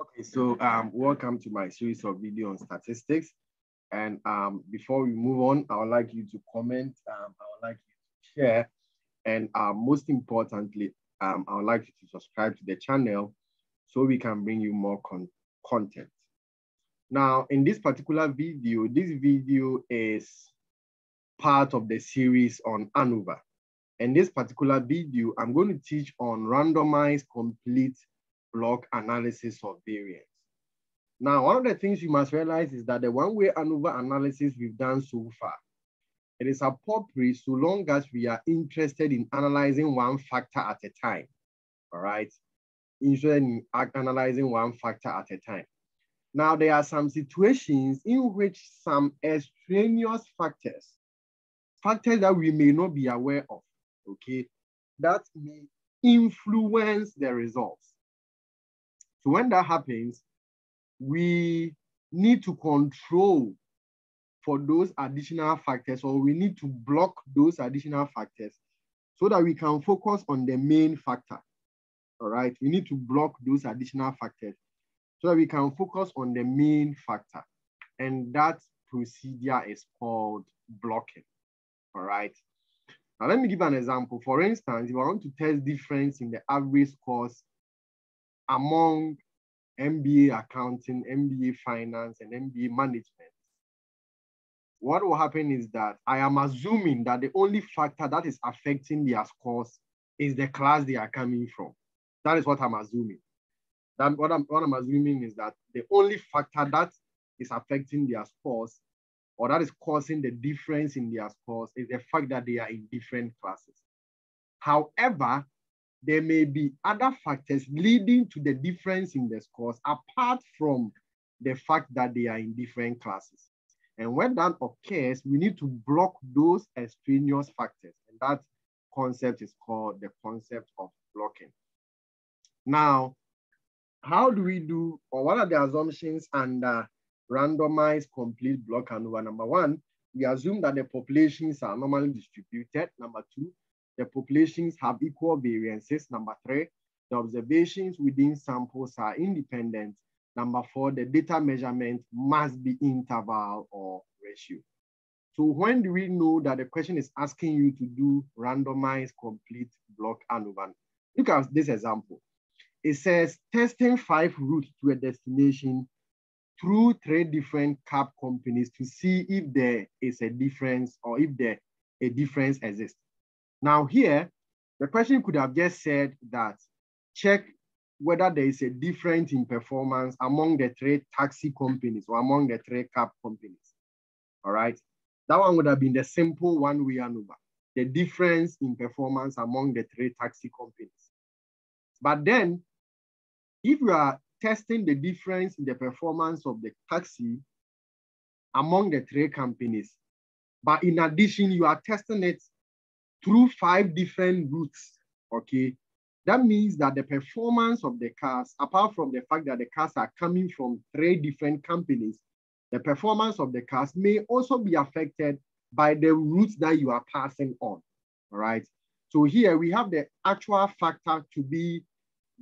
Okay, so um, welcome to my series of video on statistics. And um, before we move on, I would like you to comment, um, I would like you to share, and uh, most importantly, um, I would like you to subscribe to the channel so we can bring you more con content. Now, in this particular video, this video is part of the series on ANOVA. In this particular video, I'm going to teach on randomized complete block analysis of variance. Now, one of the things you must realize is that the one-way ANOVA analysis we've done so far, it is appropriate so long as we are interested in analyzing one factor at a time, all right? Interested in analyzing one factor at a time. Now, there are some situations in which some extraneous factors, factors that we may not be aware of, okay, that may influence the results. So when that happens, we need to control for those additional factors or we need to block those additional factors so that we can focus on the main factor. All right, we need to block those additional factors so that we can focus on the main factor. And that procedure is called blocking. All right. Now let me give an example. For instance, if I want to test difference in the average scores among MBA accounting, MBA finance, and MBA management, what will happen is that I am assuming that the only factor that is affecting their scores is the class they are coming from. That is what I'm assuming. That what I'm what I'm assuming is that the only factor that is affecting their scores or that is causing the difference in their scores is the fact that they are in different classes. However, there may be other factors leading to the difference in the scores apart from the fact that they are in different classes. And when that occurs, we need to block those extraneous factors. And that concept is called the concept of blocking. Now, how do we do, or what are the assumptions under randomized complete block? Number one, we assume that the populations are normally distributed. Number two, the populations have equal variances. Number three, the observations within samples are independent. Number four, the data measurement must be interval or ratio. So when do we know that the question is asking you to do randomized complete block ANOVA? Look at this example. It says testing five routes to a destination through three different cab companies to see if there is a difference or if there a difference exists. Now here, the question could have just said that check whether there is a difference in performance among the three taxi companies or among the three cab companies. All right. That one would have been the simple one-way ANOVA, the difference in performance among the three taxi companies. But then, if you are testing the difference in the performance of the taxi among the three companies, but in addition, you are testing it through five different routes, okay? That means that the performance of the cars, apart from the fact that the cars are coming from three different companies, the performance of the cars may also be affected by the routes that you are passing on, all right? So here we have the actual factor to be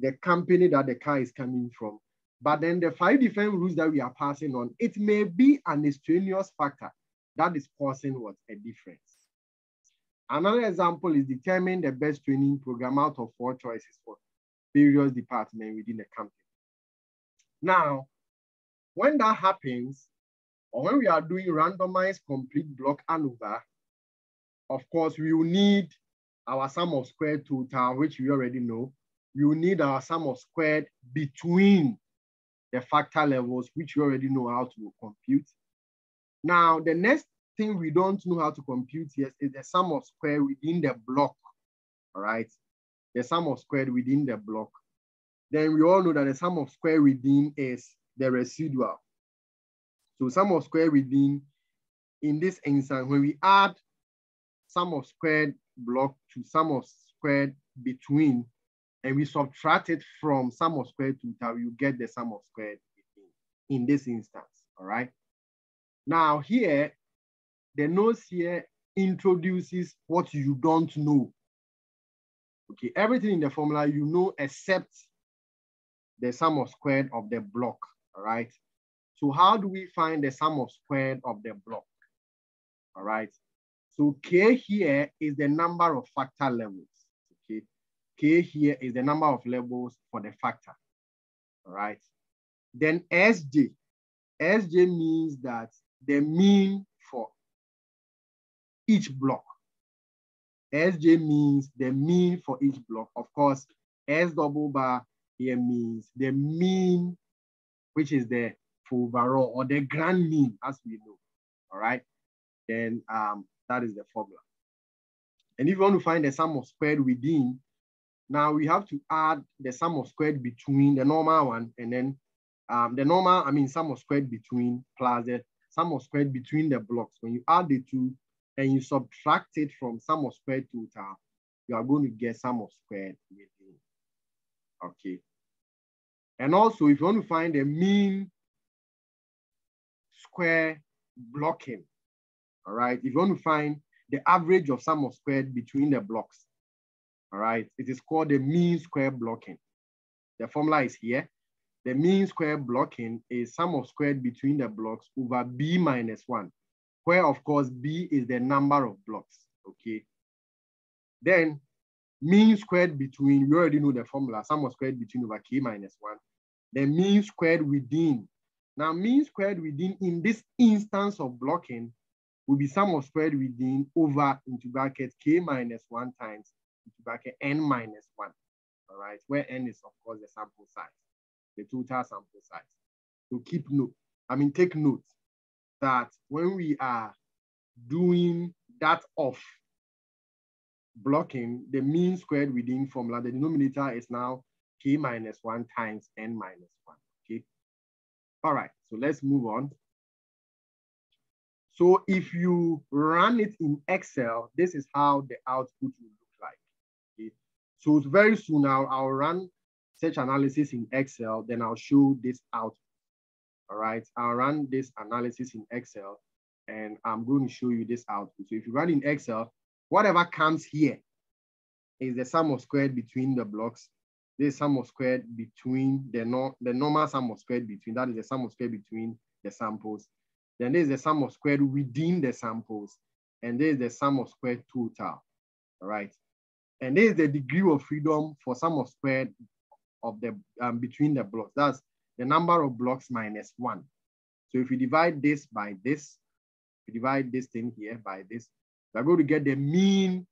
the company that the car is coming from. But then the five different routes that we are passing on, it may be an extraneous factor that is causing what a difference. Another example is determine the best training program out of four choices for various departments within the company. Now, when that happens, or when we are doing randomized complete block ANOVA, of course, we will need our sum of squared total, which we already know. We will need our sum of squared between the factor levels, which we already know how to compute. Now, the next thing we don't know how to compute yet is the sum of square within the block, all right? The sum of squared within the block. Then we all know that the sum of square within is the residual. So sum of square within, in this instance, when we add sum of squared block to sum of squared between, and we subtract it from sum of squared total, you get the sum of squared between in this instance, all right? Now here, the notes here introduces what you don't know. Okay, everything in the formula you know except the sum of squared of the block, all right? So how do we find the sum of squared of the block? All right. So K here is the number of factor levels. Okay. K here is the number of levels for the factor. All right. Then SJ. SJ means that the mean each block. SJ means the mean for each block. Of course, S double bar here means the mean, which is the overall or the grand mean, as we know. All right. Then um, that is the formula. And if you want to find the sum of squared within, now we have to add the sum of squared between the normal one and then um, the normal, I mean, sum of squared between plus the sum of squared between the blocks. When you add the two and you subtract it from sum of squared total, you are going to get sum of squared within. Okay. And also, if you want to find the mean square blocking, all right, if you want to find the average of sum of squared between the blocks, all right, it is called the mean square blocking. The formula is here. The mean square blocking is sum of squared between the blocks over b minus 1, where of course b is the number of blocks, okay? Then mean squared between, we already know the formula, sum of squared between over k minus 1. The mean squared within. Now mean squared within in this instance of blocking will be sum of squared within over into bracket k minus 1 times into bracket n minus 1, all right? Where n is of course the sample size the total sample size. So keep note, I mean, take note that when we are doing that off blocking, the mean squared within formula, the denominator is now k minus one times n minus one, okay? All right, so let's move on. So if you run it in Excel, this is how the output will look like, okay? So very soon now I'll run such analysis in Excel, then I'll show this out. All right, I'll run this analysis in Excel and I'm going to show you this output. So if you run in Excel, whatever comes here is the sum of squared between the blocks. This sum of squared between the, no, the normal sum of squared between, that is the sum of squared between the samples. Then there's the sum of squared within the samples. And there's the sum of squared total, all right? And there's the degree of freedom for sum of squared of the um, between the blocks. That's the number of blocks minus one. So if you divide this by this, if you divide this thing here by this, we're going to get the mean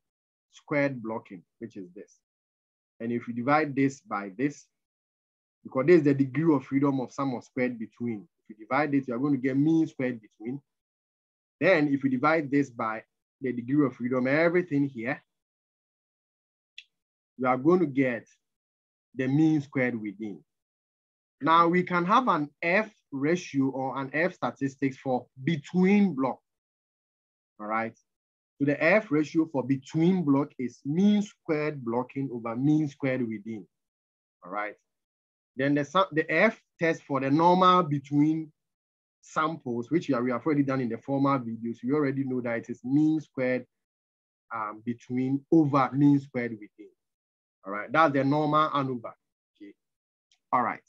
squared blocking, which is this. And if you divide this by this, because this is the degree of freedom of sum of squared between. If you divide this, you're going to get mean squared between. Then if you divide this by the degree of freedom, everything here, you are going to get the mean squared within. Now we can have an F ratio or an F statistics for between block, all right? So the F ratio for between block is mean squared blocking over mean squared within, all right? Then the, the F test for the normal between samples, which we have already done in the former videos, you already know that it is mean squared um, between over mean squared within. All right, that's the normal ANOVA. Okay. All right.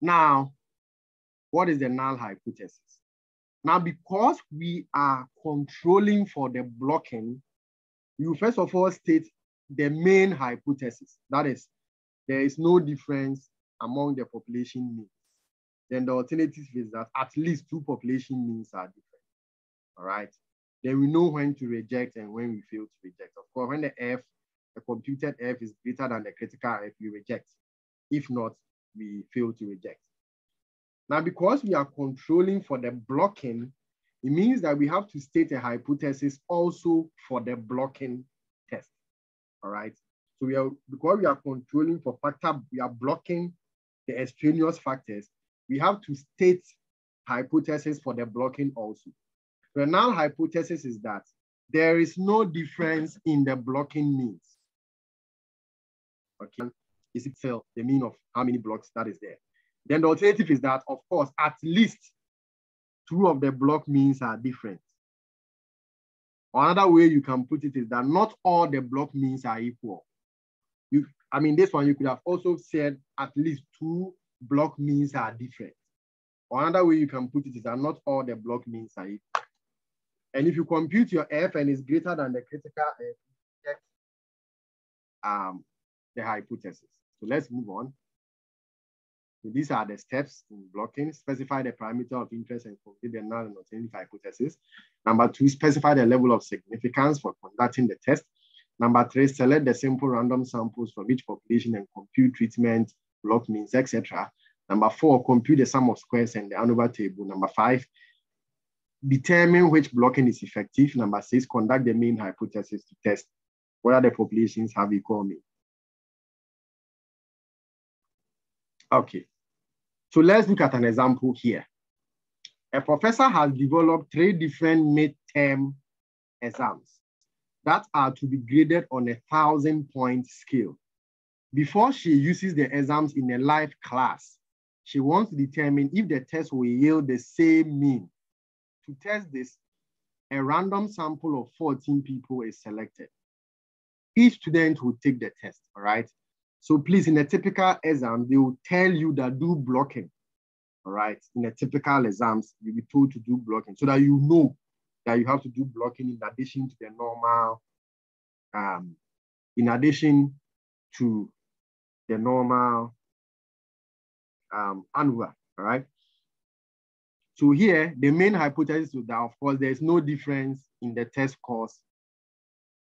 Now, what is the null hypothesis? Now, because we are controlling for the blocking, you first of all state the main hypothesis. That is, there is no difference among the population means. Then the alternative is that at least two population means are different. All right. Then we know when to reject and when we fail to reject. Of course, when the F the computed F is greater than the critical F, we reject. If not, we fail to reject. Now, because we are controlling for the blocking, it means that we have to state a hypothesis also for the blocking test. All right. So we are because we are controlling for factor, we are blocking the extraneous factors. We have to state hypothesis for the blocking also. The null hypothesis is that there is no difference in the blocking means okay, is itself the mean of how many blocks that is there. Then the alternative is that, of course, at least two of the block means are different. Another way you can put it is that not all the block means are equal. You, I mean, this one you could have also said at least two block means are different. Another way you can put it is that not all the block means are equal. And if you compute your F and is greater than the critical F, um, the hypothesis. So let's move on. These are the steps in blocking. Specify the parameter of interest and compute the null and alternative hypothesis. Number two, specify the level of significance for conducting the test. Number three, select the simple random samples from each population and compute treatment, block means, etc. Number four, compute the sum of squares and the ANOVA table. Number five, determine which blocking is effective. Number six, conduct the main hypothesis to test whether the populations have equal mean. Okay, so let's look at an example here. A professor has developed three different midterm exams that are to be graded on a thousand point scale. Before she uses the exams in a live class, she wants to determine if the test will yield the same mean. To test this, a random sample of 14 people is selected. Each student will take the test, all right? So please, in a typical exam, they will tell you that do blocking, all right? In a typical exams, you'll be told to do blocking so that you know that you have to do blocking in addition to the normal, um, in addition to the normal um, ANOVA, all right? So here, the main hypothesis is that, of course, there's no difference in the test course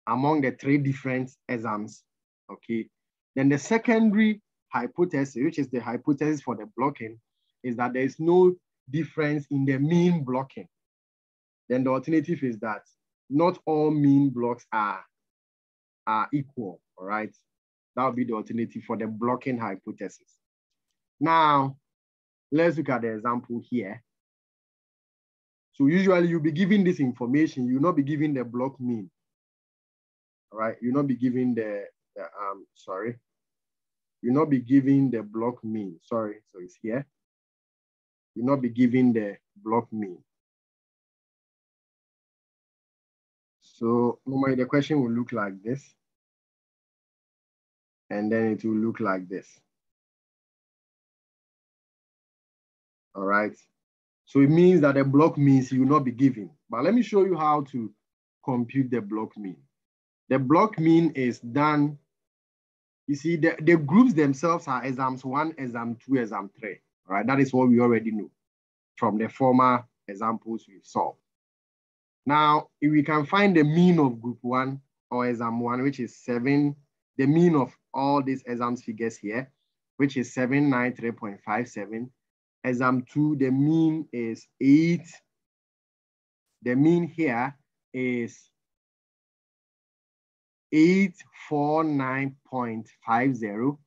among the three different exams, okay? Then the secondary hypothesis, which is the hypothesis for the blocking, is that there's no difference in the mean blocking. Then the alternative is that not all mean blocks are, are equal, all right? That would be the alternative for the blocking hypothesis. Now, let's look at the example here. So usually you'll be giving this information, you'll not be giving the block mean. All right, you'll not be giving the um, sorry, you'll not be giving the block mean. Sorry, so it's here. You'll not be giving the block mean. So normally the question will look like this. And then it will look like this. All right. So it means that the block means you will not be given. But let me show you how to compute the block mean. The block mean is done, you see, the, the groups themselves are exams one, exam two, exam three. Right? That is what we already know from the former examples we saw. Now, if we can find the mean of group one or exam one, which is seven, the mean of all these exams figures here, which is 793.57, exam two, the mean is eight. The mean here is 849.50.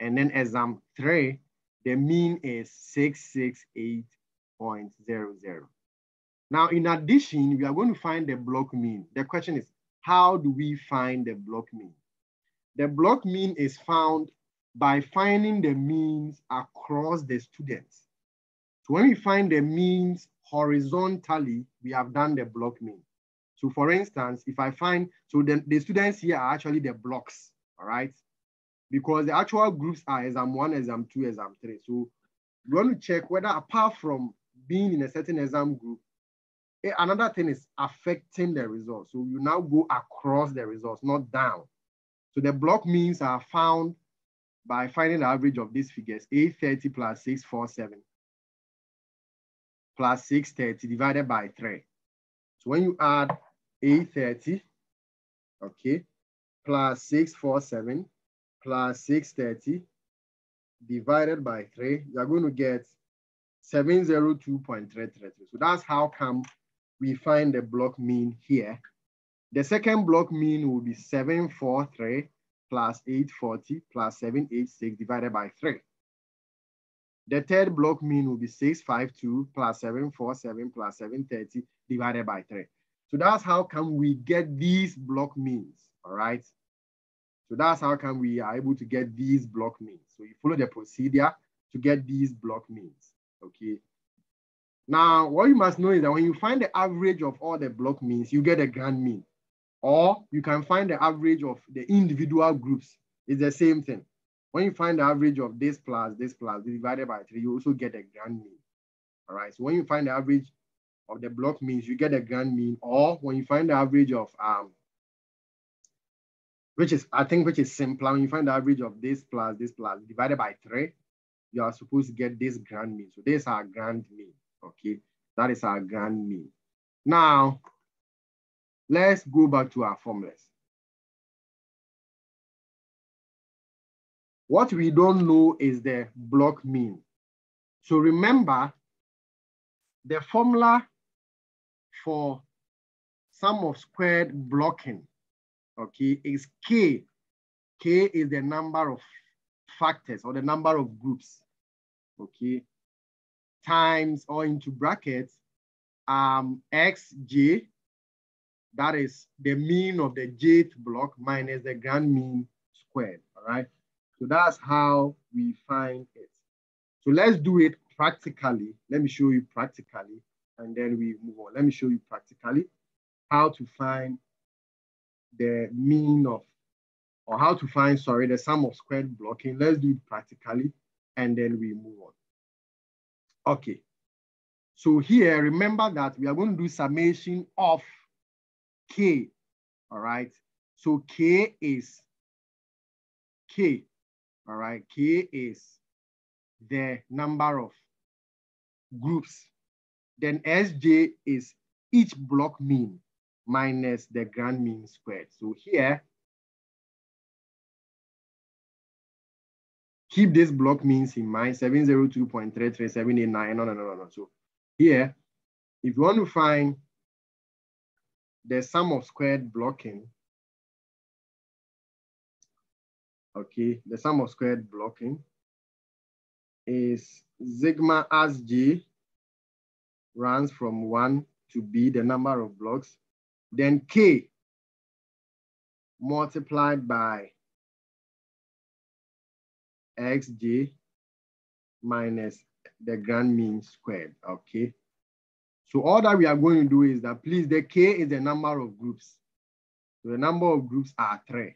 And then exam three, the mean is 668.00. Now, in addition, we are going to find the block mean. The question is, how do we find the block mean? The block mean is found by finding the means across the students. So when we find the means horizontally, we have done the block mean. So for instance, if I find, so the, the students here are actually the blocks, all right? Because the actual groups are exam one, exam two, exam three. So we want to check whether apart from being in a certain exam group, eh, another thing is affecting the results. So you now go across the results, not down. So the block means are found by finding the average of these figures, 830 plus 647 plus 630 divided by 3. So when you add 830, okay, plus 647 plus 630 divided by 3, you're going to get 702.333. So that's how come we find the block mean here. The second block mean will be 743 plus 840 plus 786 divided by 3. The third block mean will be 652 plus 747 plus 730 divided by 3. So that's how can we get these block means, all right? So that's how can we are able to get these block means. So you follow the procedure to get these block means, okay? Now, what you must know is that when you find the average of all the block means, you get a grand mean. Or you can find the average of the individual groups It's the same thing. When you find the average of this plus this plus divided by three, you also get a grand mean. All right. So when you find the average of the block means, you get a grand mean, or when you find the average of um, which is I think which is simpler. When you find the average of this plus this plus divided by three, you are supposed to get this grand mean. So this is our grand mean. Okay, that is our grand mean. Now, let's go back to our formulas. What we don't know is the block mean. So remember, the formula for sum of squared blocking, okay, is K. K is the number of factors or the number of groups, okay, times or into brackets, um, xj, that is the mean of the jth block minus the grand mean squared, all right? So that's how we find it. So let's do it practically. Let me show you practically, and then we move on. Let me show you practically how to find the mean of, or how to find, sorry, the sum of squared blocking. Let's do it practically, and then we move on. Okay. So here, remember that we are going to do summation of K, all right? So K is K all right, K is the number of groups. Then Sj is each block mean minus the grand mean squared. So here, keep this block means in mind, 702.33789, no, no, no, no, no. So here, if you want to find the sum of squared blocking, okay, the sum of squared blocking is sigma as runs from one to B, the number of blocks, then K multiplied by xj minus the grand mean squared, okay? So all that we are going to do is that, please, the K is the number of groups. So the number of groups are three.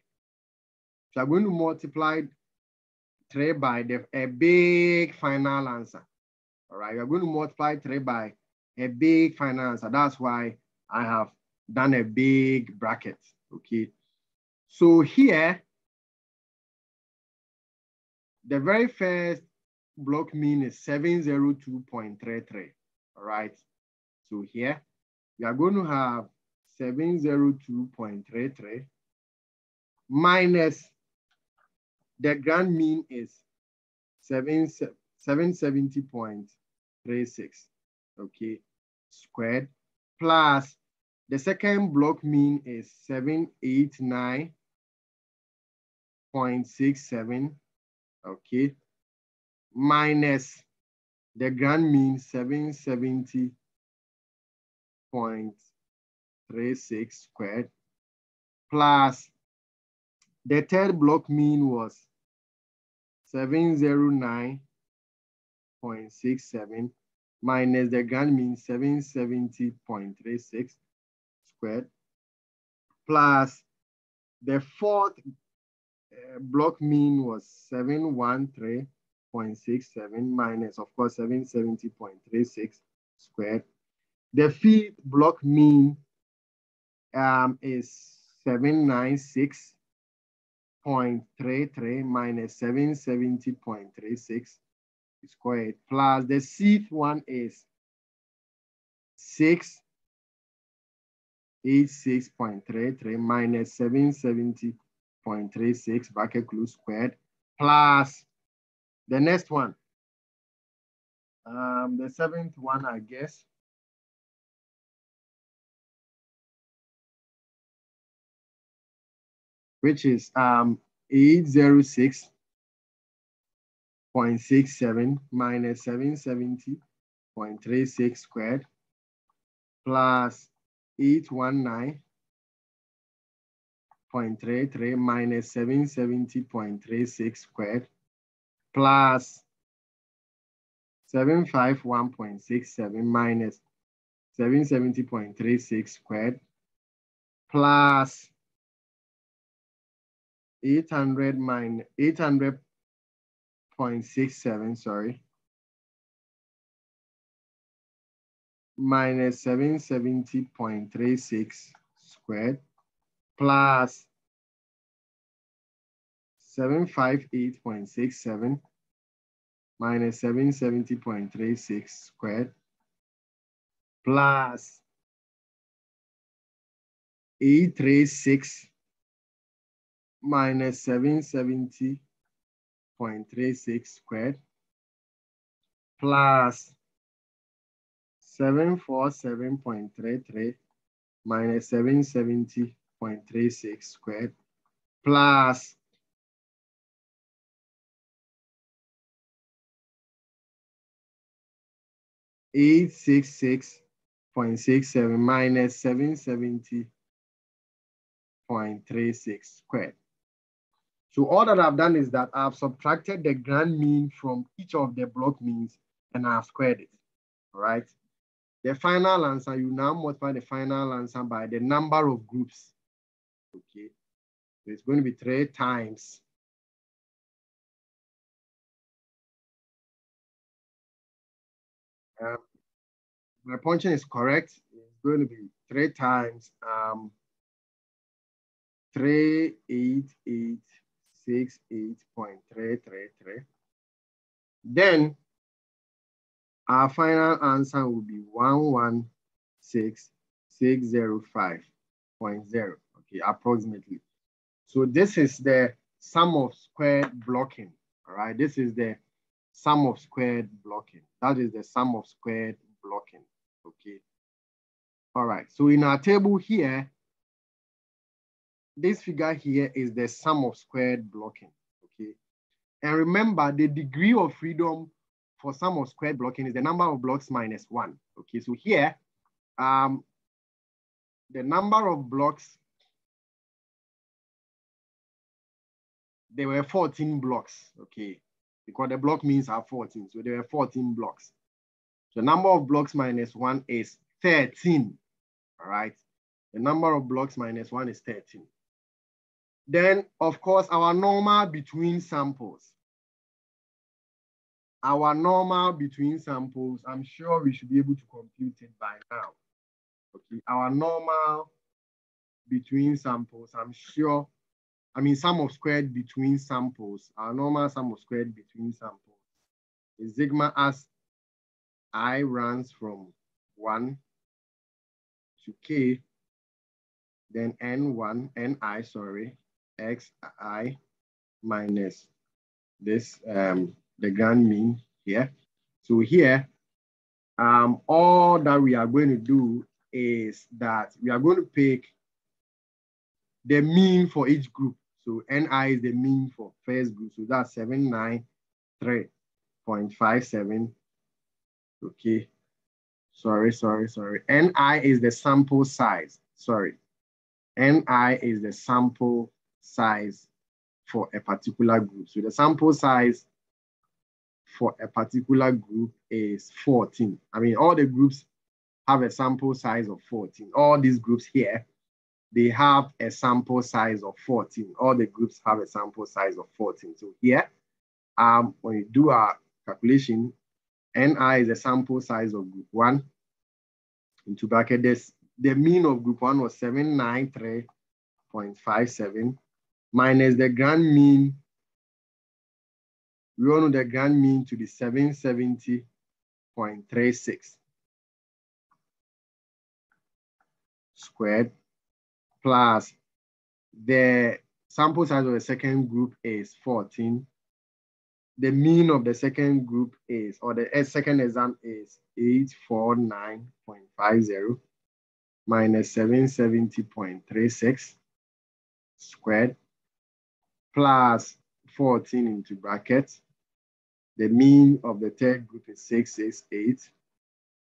So I'm going to multiply 3 by the, a big final answer. All right, we're going to multiply 3 by a big final answer. That's why I have done a big bracket, okay? So here, the very first block mean is 702.33, all right? So here, we are going to have 702.33 minus the grand mean is 7, 770.36, okay, squared, plus the second block mean is 789.67, okay, minus the grand mean 770.36 squared, plus the third block mean was 709.67 minus the grand mean 770.36 squared plus the fourth uh, block mean was 713.67 minus of course 770.36 squared. The fifth block mean um, is 796 0.33 minus 770.36 squared plus the sixth one is 686.33 minus 770.36 bracket close squared plus the next one. Um, the seventh one, I guess, which is um, 806.67 minus 770.36 squared plus 819.33 minus 770.36 squared plus 751.67 minus 770.36 squared plus 800 minus 800.67, sorry, minus 770.36 squared plus 758.67 minus 770.36 squared plus 836 minus 770.36 squared plus 747.33 minus 770.36 squared plus eight six six point six seven minus seven seventy point three six squared. So all that I've done is that I've subtracted the grand mean from each of the block means and I've squared it, all right? The final answer, you now multiply the final answer by the number of groups, okay? So it's going to be three times Um, my punching is correct. It's going to be three times um, three eight eight six eight point three three three. Then our final answer will be one one six six zero five point zero. Okay, approximately. So this is the sum of squared blocking. All right, this is the sum of squared blocking. That is the sum of squared blocking, okay? All right, so in our table here, this figure here is the sum of squared blocking, okay? And remember the degree of freedom for sum of squared blocking is the number of blocks minus one, okay? So here, um, the number of blocks, there were 14 blocks, okay? because the block means are 14. So there were 14 blocks. So number of blocks minus one is 13, all right? The number of blocks minus one is 13. Then, of course, our normal between samples. Our normal between samples, I'm sure we should be able to compute it by now. Okay, our normal between samples, I'm sure I mean, sum of squared between samples, our normal sum of squared between samples is sigma as i runs from 1 to k, then n1, ni, sorry, xi minus this, um, the grand mean here. So here, um, all that we are going to do is that we are going to pick the mean for each group. So NI is the mean for first group. So that's 793.57. Okay. Sorry, sorry, sorry. NI is the sample size. Sorry. NI is the sample size for a particular group. So the sample size for a particular group is 14. I mean, all the groups have a sample size of 14. All these groups here they have a sample size of 14. All the groups have a sample size of 14. So here, um, when you do our calculation, NI is the sample size of group one. Into bracket, this, the mean of group one was 793.57 minus the grand mean. We all know the grand mean to be 770.36 squared plus the sample size of the second group is 14. The mean of the second group is, or the eh, second exam is 849.50 minus 770.36 squared plus 14 into brackets. The mean of the third group is 668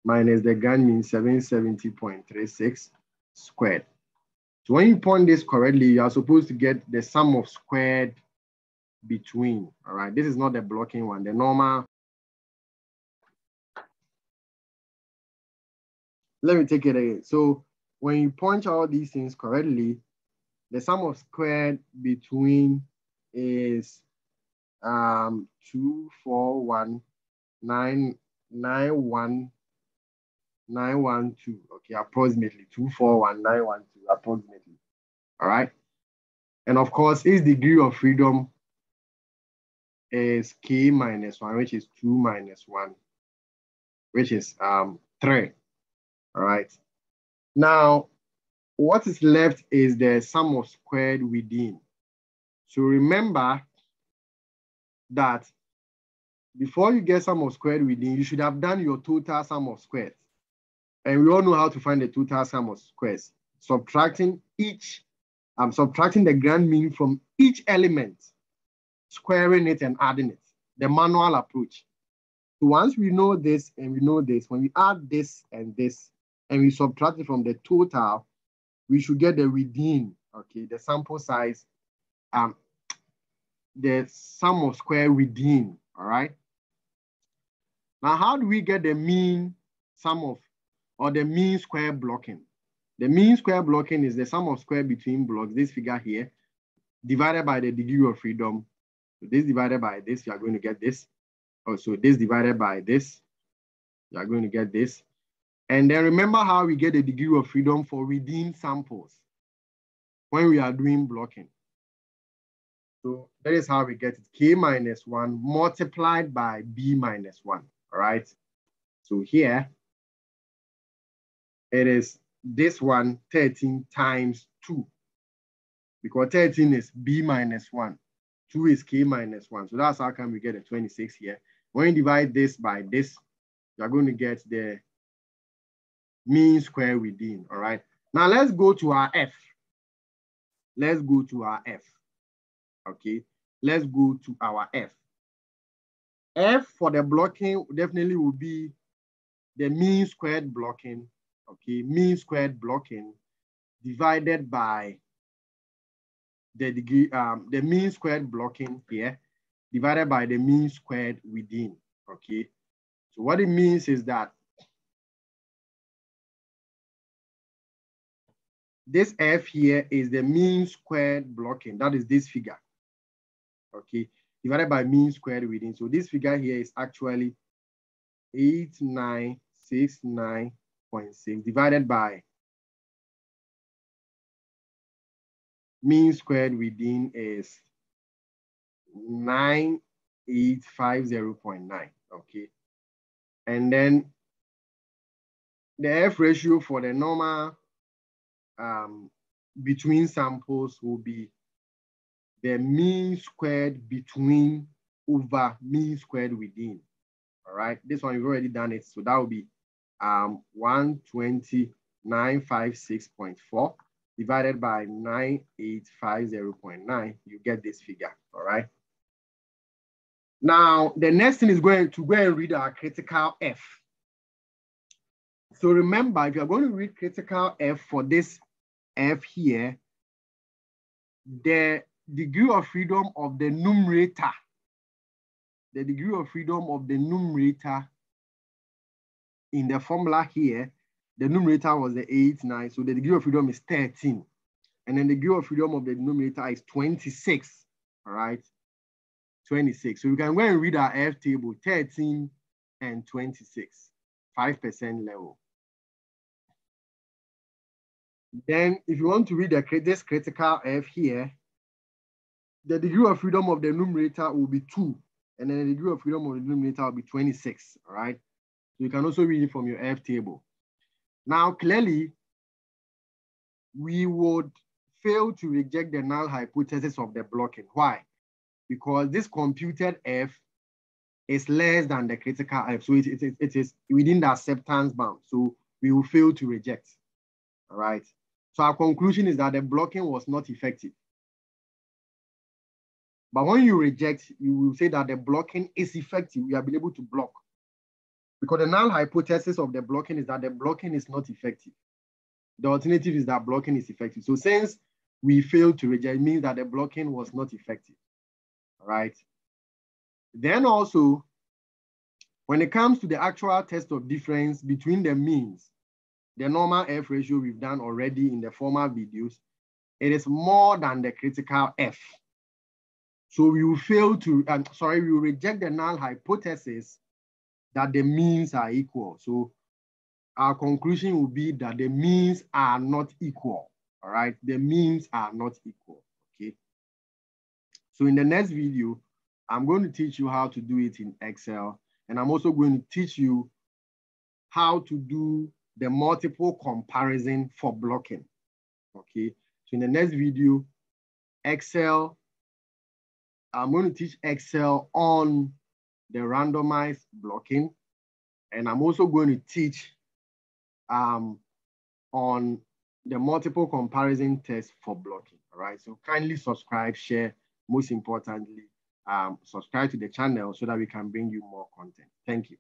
minus the grand mean 770.36 squared. So when you point this correctly, you are supposed to get the sum of squared between, all right? This is not the blocking one, the normal. Let me take it again. So when you punch all these things correctly, the sum of squared between is um, 2, 4, 1, 9, 9, 1, 9, 1, 2. Okay, approximately 2, 4, 1, 9, 1, 2, approximately. All right. And of course, its degree of freedom is k minus 1, which is 2 minus 1, which is um, 3. All right. Now, what is left is the sum of squared within. So remember that before you get sum of squared within, you should have done your total sum of squares. And we all know how to find the total sum of squares. Subtracting each, I'm um, subtracting the grand mean from each element, squaring it and adding it, the manual approach. So once we know this and we know this, when we add this and this, and we subtract it from the total, we should get the within, okay, the sample size, um, the sum of square within, all right? Now, how do we get the mean sum of, or the mean square blocking? The mean square blocking is the sum of square between blocks, this figure here, divided by the degree of freedom. So this divided by this, you are going to get this. Also, this divided by this, you are going to get this. And then remember how we get the degree of freedom for within samples when we are doing blocking. So that is how we get it, k minus one multiplied by b minus one, all right? So here, it is this one 13 times two, because 13 is b minus one, two is k minus one. So that's how come we get a 26 here. When you divide this by this, you're going to get the mean square within, all right? Now let's go to our F. Let's go to our F, okay? Let's go to our F. F for the blocking definitely will be the mean squared blocking, okay? Mean squared blocking divided by the degree, um, the mean squared blocking here divided by the mean squared within, okay? So what it means is that This F here is the mean squared blocking. That is this figure. Okay, divided by mean squared within. So this figure here is actually 8969.6 divided by mean squared within is 9850.9. Okay. And then the F ratio for the normal um, between samples will be the mean squared between over mean squared within. All right, this one you've already done it. So that will be um, 12956.4 divided by 9850.9. You get this figure, all right? Now, the next thing is going to go and read our critical F. So remember, if you're going to read critical F for this F here, the degree of freedom of the numerator, the degree of freedom of the numerator in the formula here, the numerator was the 8, 9, so the degree of freedom is 13. And then the degree of freedom of the denominator is 26, all right? 26. So we can go and read our F table, 13 and 26, 5% level. Then if you want to read the, this critical F here, the degree of freedom of the numerator will be two, and then the degree of freedom of the denominator will be 26, all right? So you can also read it from your F table. Now, clearly, we would fail to reject the null hypothesis of the blocking. Why? Because this computed F is less than the critical F. So it, it, it is within the acceptance bound. So we will fail to reject, all right? So our conclusion is that the blocking was not effective. But when you reject, you will say that the blocking is effective. We have been able to block. Because the null hypothesis of the blocking is that the blocking is not effective. The alternative is that blocking is effective. So since we failed to reject, it means that the blocking was not effective. right? Then also, when it comes to the actual test of difference between the means the normal F ratio we've done already in the former videos. it is more than the critical F. So we will fail to, um, sorry, we will reject the null hypothesis that the means are equal. So our conclusion will be that the means are not equal, all right? The means are not equal, okay? So in the next video, I'm going to teach you how to do it in Excel, and I'm also going to teach you how to do the multiple comparison for blocking, okay? So in the next video, Excel I'm going to teach Excel on the randomized blocking. And I'm also going to teach um, on the multiple comparison test for blocking. All right. So kindly subscribe, share. Most importantly, um, subscribe to the channel so that we can bring you more content. Thank you.